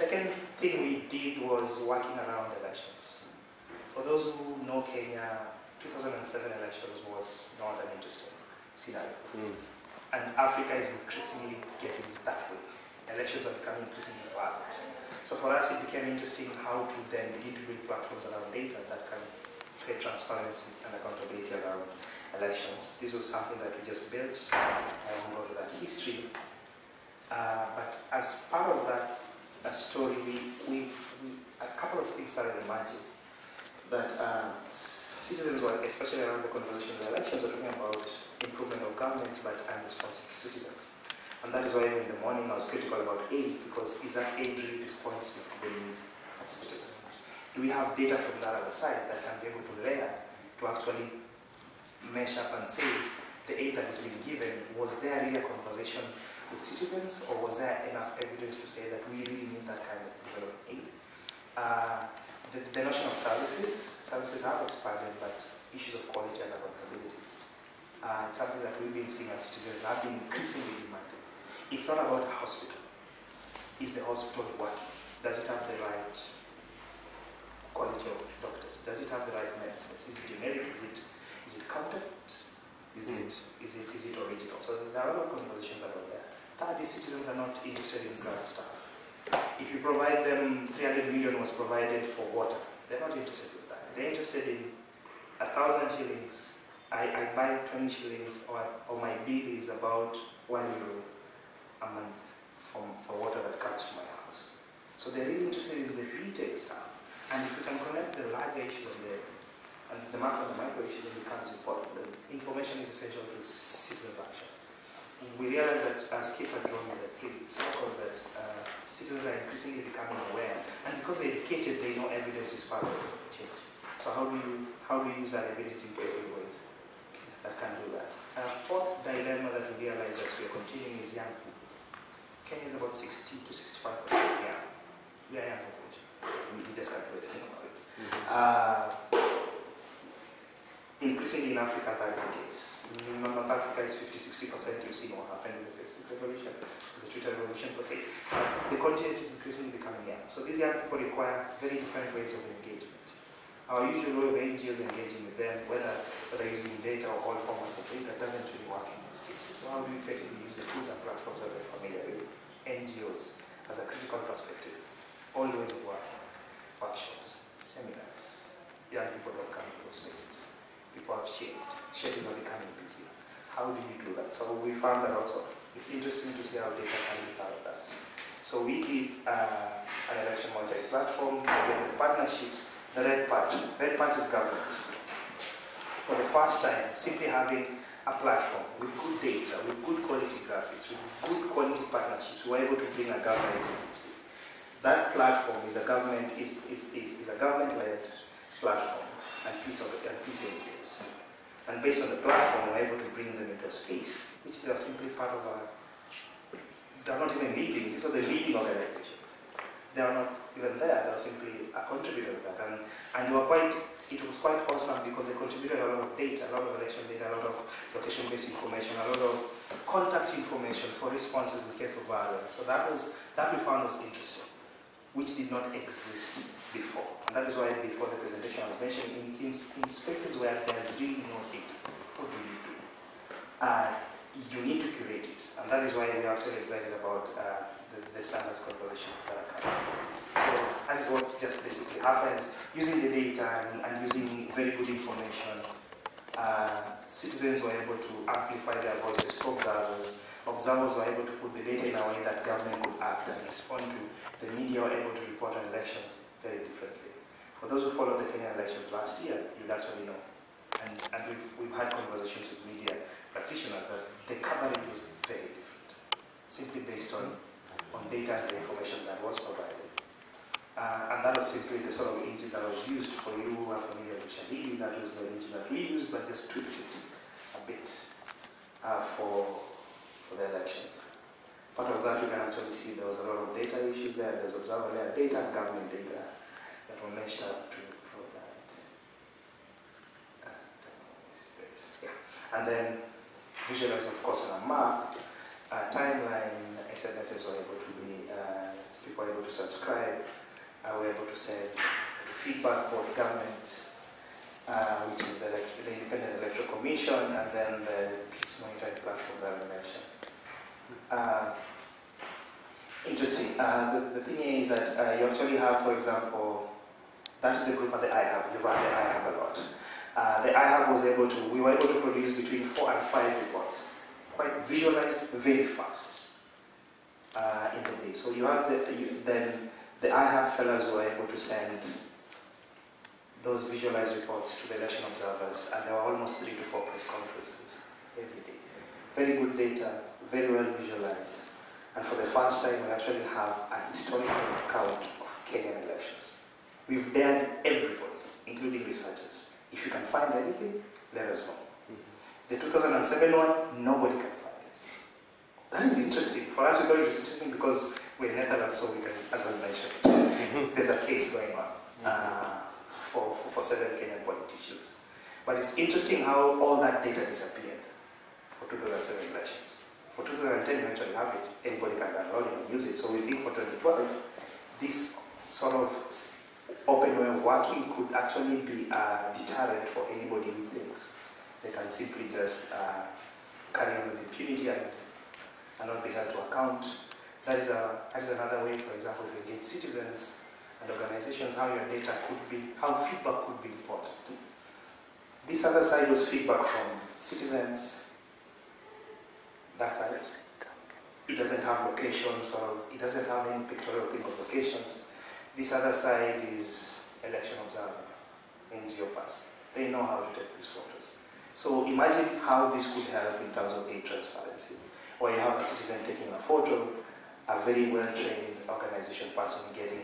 second thing we did was working around elections. For those who know Kenya, 2007 elections was not an interesting scenario. Mm. And Africa is increasingly getting that way. Elections are becoming increasingly violent. So for us, it became interesting how to then begin to build platforms around data that can create transparency and accountability around elections. This was something that we just built. I won't go to that history. Uh, but as part of that uh, story, we, we, we, a couple of things started emerging. That uh, citizens were, especially around the conversation of the elections, were talking about improvement of governments but unresponsive to citizens. And that is why in the morning I was critical about aid because is that aid really responsive to the needs of citizens? Do we have data from that other side that can be able to layer to actually mesh up and say the aid that is being given, was there really a conversation with citizens or was there enough evidence to say that we really need that kind of development aid? Uh, the, the notion of services, services have expanded but issues of quality and availability. Uh, it's something that we've been seeing as citizens have been increasingly demanding. It's not about a hospital. Is the hospital working? Does it have the right quality of doctors? Does it have the right medicines? Is it generic? Is it is it counterfeit? Is it is it is it original? So there are a lot of conversations that are there. Third is citizens are not interested in current stuff. If you provide them 300 million was provided for water, they're not interested in that. They're interested in a thousand shillings. I, I buy 20 shillings or, or my bill is about one euro a month from, for water that comes to my house. So they're really interested in the retail stuff. And if we can connect the larger issues of the and the macro and the micro issues, it becomes important. The information is essential to citizen action. We realize that as Kip had drawn the three circles that uh, citizens are increasingly becoming aware, and because they're educated, they know evidence is part of change. So how do you how do you use that evidence in creative ways that can do that? A fourth dilemma that we realize as we are continuing is young people. Kenya is about 60 to 65 percent young. We are young population. We just can't do anything about it. Uh, increasingly in Africa, that is the case. In North Africa is 50-60%. You've seen what happened in the Facebook revolution, the Twitter revolution per se. The continent is increasingly becoming young. So these young people require very different ways of engagement. Our usual way of NGOs engaging with them, whether whether using data or all formats of data, doesn't really work in most cases. So how do we creatively use the tools and platforms that we're familiar with, NGOs, as a critical perspective, all ways of working, workshops, seminars. Young people don't come to those spaces. People have changed. Schedules are becoming busy. How do you do that? So we found that also. It's interesting to see how data can be part of that. So we did uh, an election monitoring platform, again, the partnerships, the Red Part. Red Part is government. For the first time, simply having a platform with good data, with good quality graphics, with good quality partnerships, we're able to bring a government agency. That platform is a government is, is, is, is a government-led platform and piece of and piece NGOs. And based on the platform, we're able to bring them into a space which they are simply part of a. They're not even leading. These are the leading organizations. They are not even there. They are simply a contributor to that. And and were quite. It was quite awesome because they contributed a lot of data, a lot of election data, a lot of location-based information, a lot of contact information for responses in case of violence. So that was that we found was interesting which did not exist before. And that is why before the presentation I was mentioning, in, in, in spaces where there's really no data, what do you do? Uh, you need to curate it. And that is why we're actually excited about uh, the, the standards conversation that are coming. So that is what just basically happens. Using the data and, and using very good information, uh, citizens were able to amplify their voices observers. Observers were able to put the data in a way that government could act and respond to. The media were able to report on elections very differently. For those who followed the Kenyan elections last year, you'd actually know. And, and we've, we've had conversations with media practitioners that the coverage was very different, simply based on, on data and the information that was provided. Uh, and that was simply the sort of engine that was used for you who are familiar with Ushahidi. That was the engine that we used, but just tweaked it a bit uh, for, for the elections. Part of that you can actually see there was a lot of data issues there. There's observer layer data and government data that were meshed up to provide. Uh, yeah. And then visualizing, of course, on a map, uh, timeline, SMSs were able to be, uh, people are able to subscribe. Uh, we're able to send to feedback board government, uh, which is the, the Independent Electoral Commission, and then the peace monitoring platform that I mentioned. Uh, interesting. Uh, the, the thing is that uh, you actually have, for example, that is a group at the iHub. You've had the iHub a lot. Uh, the iHub was able to, we were able to produce between four and five reports, quite visualized very fast in the day. So you have the, you, then the iHub fellows were able to send those visualized reports to the election observers, and there were almost three to four press conferences every day. Very good data, very well visualized, and for the first time, we actually have a historical account of Kenyan elections. We've dared everybody, including researchers. If you can find anything, let us know. Mm-hmm. The 2007 one, nobody can find it. That is interesting. For us, we thought it was interesting because we're in Netherlands, so we can as well mention it. There's a case going on uh, for, for, for several Kenyan politicians. But it's interesting how all that data disappeared for 2007 elections. For 2010, we actually have it. Anybody can download it and use it. So we think for 2012, this sort of open way of working could actually be a deterrent for anybody who thinks they can simply just uh, carry on with impunity and, and not be held to account. That is, a, that is another way, for example, if you engage citizens and organizations, how your data could be, how feedback could be important. This other side was feedback from citizens. That side. It doesn't have location, sort of, it doesn't have any pictorial thing of locations. This other side is election observer in Geopass. They know how to take these photos. So imagine how this could help in terms of aid transparency. Or you have a citizen taking a photo, a very well-trained organization person getting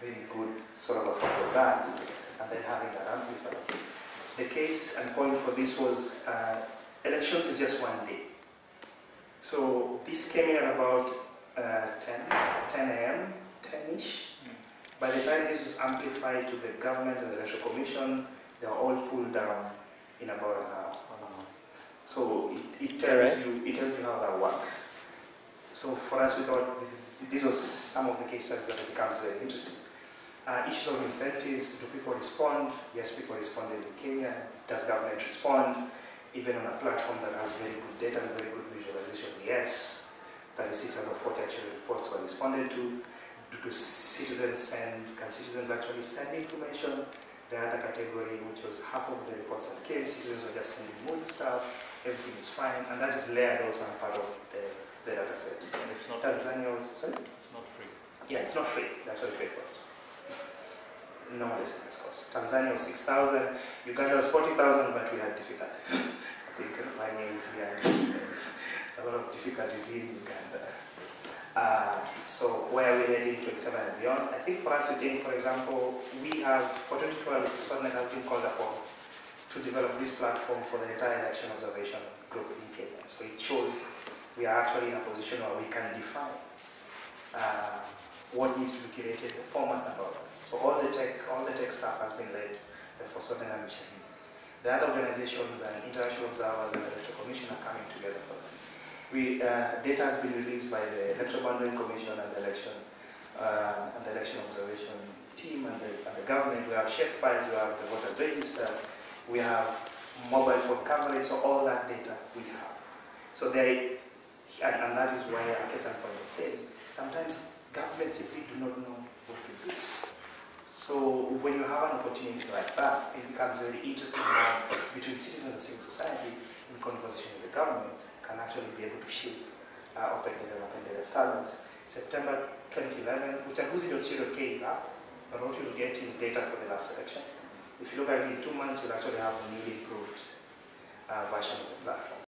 very good sort of a photo of that, and then having that amplified. The case and point for this was uh, elections is just one day. So this came in at about uh, 10, 10 a.m., 10-ish. By the time this was amplified to the government and the electoral commission, they were all pulled down in about an hour. So it, it tells you it tells you how that works. So for us, we thought th- this was some of the case studies that becomes very interesting. Uh, issues of incentives, do people respond? Yes, people responded in Kenya. Does government respond? Even on a platform that has very good data and very good visualization, yes. 36 out of 40 actually reports were responded to. Do citizens send, can citizens actually send information? The other category, which was half of the reports that came, citizens were just sending mood stuff, everything is fine, and that is layered also on part of the, the data set. And it's not, Tanzania was, sorry? it's not free. Yeah, it's not free. They you pay for it. Normal SMS cost. Tanzania was 6,000. Uganda was 40,000, but we had difficulties. I think Romania is here. and There's a lot of difficulties in Uganda. Uh, so where are we heading 27 and beyond? I think for us, we think, for example, we have, for 2012, SODNET has been called upon to develop this platform for the entire election observation group in Kenya. So it shows we are actually in a position where we can define uh, what needs to be curated, the formats and all that. So all the tech, all the tech stuff has been led for Fosoden and. The other organizations and international observers and the electoral commission are coming together for that. We, uh, data has been released by the electoral boundary commission and the election uh, and the election observation team and the, and the government. We have shape files, we have the voters register, we have mobile phone coverage, so all that data we have. So they, and, and that is why and point of saying sometimes governments simply do not know what to do. So when you have an opportunity like that, it becomes very interesting between citizens and civil society in conversation with the government can actually be able to shape uh, open data and open data standards. September 2011, uchaguzi.co.ke is up, but what you'll get is data for the last election. If you look at it in two months, you'll actually have a newly improved uh, version of the platform.